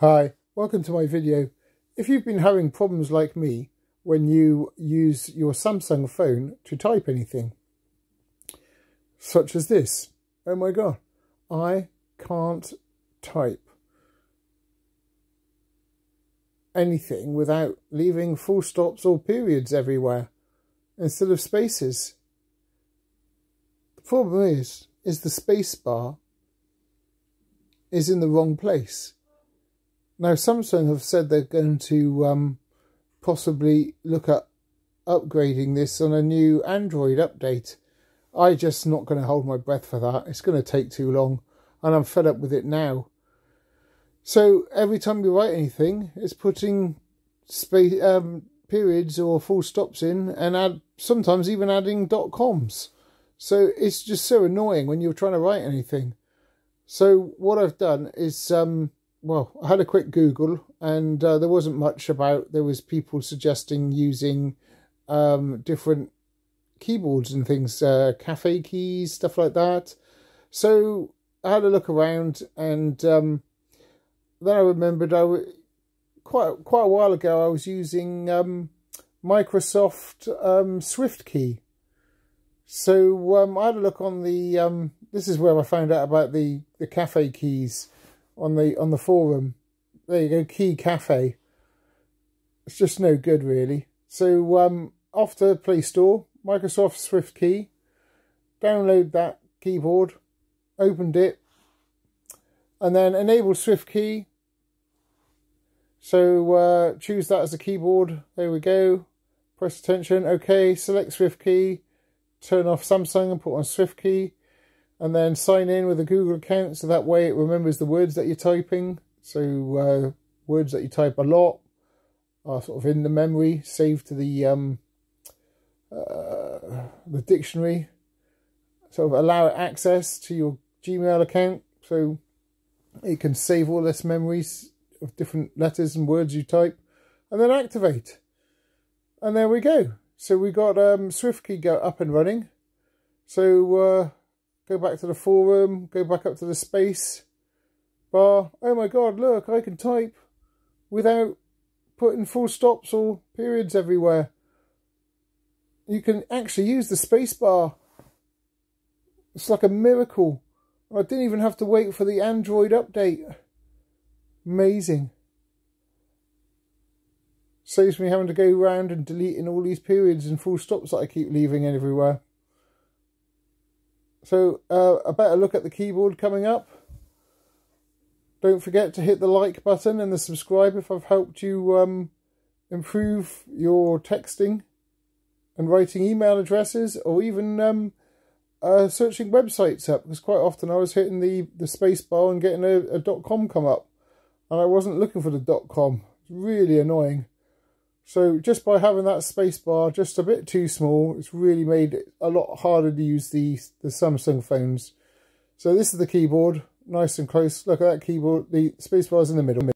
Hi, welcome to my video. If you've been having problems like me when you use your Samsung phone to type anything, such as this, oh my god, I can't type anything without leaving full stops or periods everywhere instead of spaces. The problem is, is the space bar is in the wrong place now, Samsung have said they're going to um, possibly look at upgrading this on a new Android update. I just not going to hold my breath for that. It's going to take too long, and I'm fed up with it now. So every time you write anything, it's putting space um, periods or full stops in, and add sometimes even adding dot coms. So it's just so annoying when you're trying to write anything. So what I've done is um, well, I had a quick Google and uh, there wasn't much about, there was people suggesting using um, different keyboards and things, uh, cafe keys, stuff like that. So I had a look around and um, then I remembered I w- quite, quite a while ago I was using um, Microsoft um, SwiftKey. So um, I had a look on the, um, this is where I found out about the, the cafe keys on the on the forum. There you go, Key Cafe. It's just no good really. So um, off to Play Store, Microsoft SwiftKey. Download that keyboard, opened it, and then enable SwiftKey. So uh, choose that as a keyboard. There we go. Press attention. Okay, select SwiftKey. Turn off Samsung and put on SwiftKey and then sign in with a Google account so that way it remembers the words that you're typing. So uh, words that you type a lot are sort of in the memory, saved to the um, uh, the dictionary. Sort of allow access to your Gmail account so it can save all this memories of different letters and words you type, and then activate. And there we go. So we got um, SwiftKey go up and running. So uh, Go back to the forum, go back up to the space bar. Oh my god, look, I can type without putting full stops or periods everywhere. You can actually use the space bar. It's like a miracle. I didn't even have to wait for the Android update. Amazing. Saves me having to go around and deleting all these periods and full stops that I keep leaving everywhere. So uh, a better look at the keyboard coming up. Don't forget to hit the like button and the subscribe if I've helped you um, improve your texting and writing email addresses or even um, uh, searching websites up because quite often I was hitting the, the space bar and getting a, a .com come up and I wasn't looking for the .com. It's really annoying. So just by having that spacebar just a bit too small, it's really made it a lot harder to use the, the Samsung phones. So this is the keyboard, nice and close. Look at that keyboard, the spacebar is in the middle.